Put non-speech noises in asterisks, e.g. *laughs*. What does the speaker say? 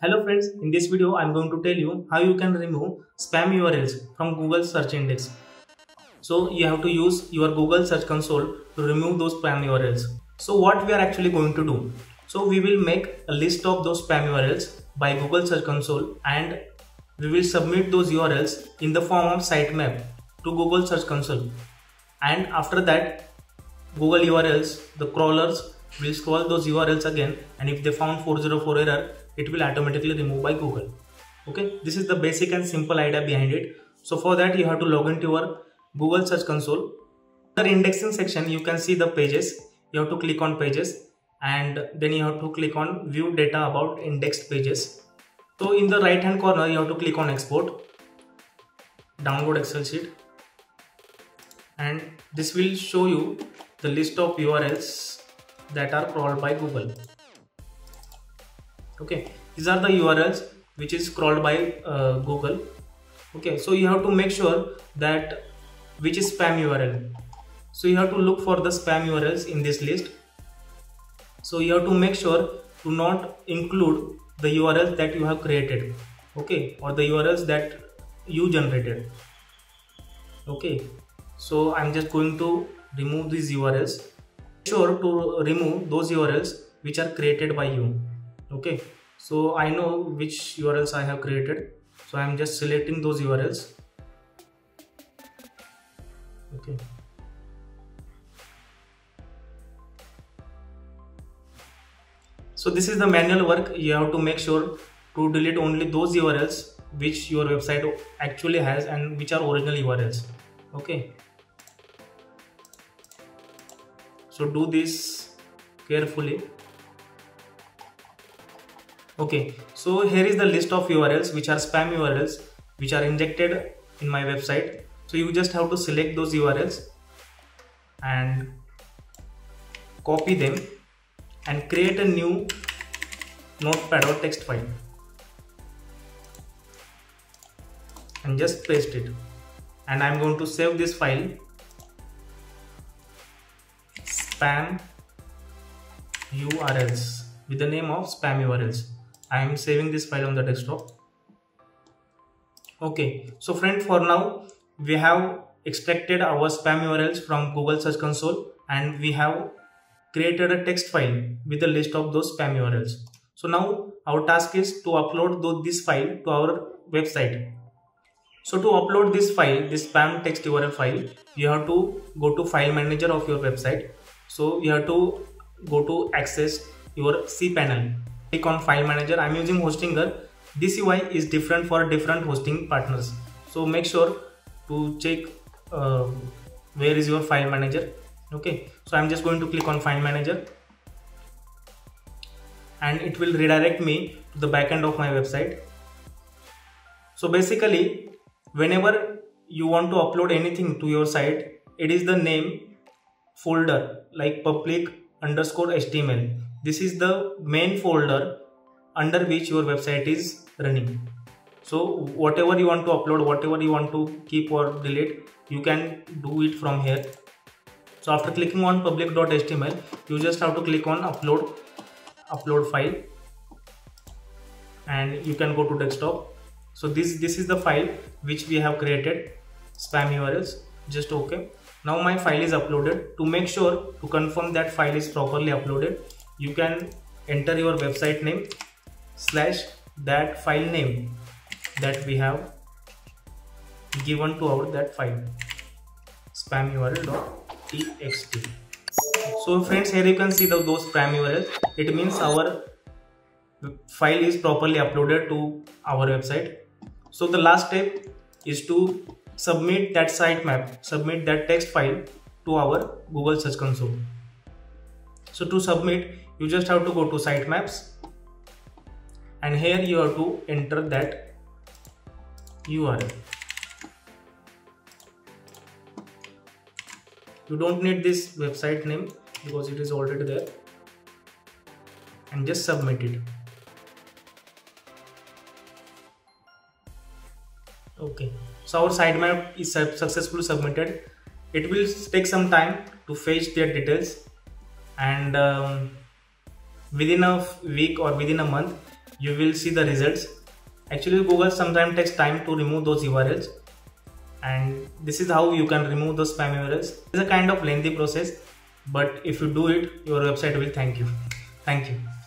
Hello friends, in this video I am going to tell you how you can remove spam URLs from Google search index. So you have to use your Google search console to remove those spam URLs. So what we are actually going to do? So we will make a list of those spam URLs by Google search console and we will submit those URLs in the form of sitemap to Google search console. And after that Google URLs, the crawlers will scroll those URLs again and if they found 404 error, it will automatically remove by Google. Okay, this is the basic and simple idea behind it. So for that you have to log into your Google Search Console. The indexing section you can see the pages. You have to click on pages and then you have to click on view data about indexed pages. So in the right hand corner you have to click on export, download Excel sheet and this will show you the list of URLs that are crawled by Google. Okay, these are the URLs which is crawled by uh, Google. Okay, so you have to make sure that which is spam URL. So you have to look for the spam URLs in this list. So you have to make sure to not include the URLs that you have created. Okay, or the URLs that you generated. Okay, so I'm just going to remove these URLs sure to remove those URLs which are created by you okay. So I know which URLs I have created. So I'm just selecting those URLs okay. So this is the manual work. You have to make sure to delete only those URLs which your website actually has and which are original URLs okay. So do this carefully okay so here is the list of urls which are spam urls which are injected in my website. So you just have to select those urls and copy them and create a new notepad or text file. And just paste it. And I'm going to save this file. Spam urls with the name of spam urls i am saving this file on the desktop. Okay so friend for now we have extracted our spam urls from google search console and we have created a text file with a list of those spam urls. So now our task is to upload this file to our website. So to upload this file this spam text url file you have to go to file manager of your website. So you have to go to access your cPanel click on file manager. I'm using hostinger this ui is different for different hosting partners. So make sure to check uh, where is your file manager. Okay. So i'm just going to click on file manager. And it will redirect me to the backend of my website. So basically whenever you want to upload anything to your site it is the name folder like public underscore html this is the main folder under which your website is running. So whatever you want to upload whatever you want to keep or delete you can do it from here. So after clicking on public.html you just have to click on upload upload file. And you can go to desktop. So this this is the file which we have created spam urls. Just okay. Now my file is uploaded. To make sure to confirm that file is properly uploaded you can enter your website name slash that file name that we have given to our that file. Spam url.txt so friends here you can see the, those spam urls. It means our file is properly uploaded to our website. So the last step is to submit that sitemap, submit that text file to our Google Search Console. So to submit, you just have to go to sitemaps and here you have to enter that URL. You don't need this website name because it is already there. And just submit it. Okay. So our sitemap is successfully submitted. It will take some time to fetch their details. And um, within a week or within a month you will see the results. Actually google sometimes takes time to remove those urls and this is how you can remove those spam urls it's a kind of lengthy process but if you do it your website will thank you. *laughs* Thank you